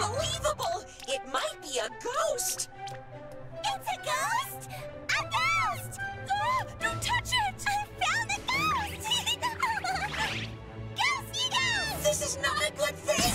Unbelievable! It might be a ghost! It's a ghost! A ghost! Ah, don't touch it! I found a ghost! ghost, you guys! This is not a good thing!